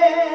air.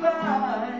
Bye.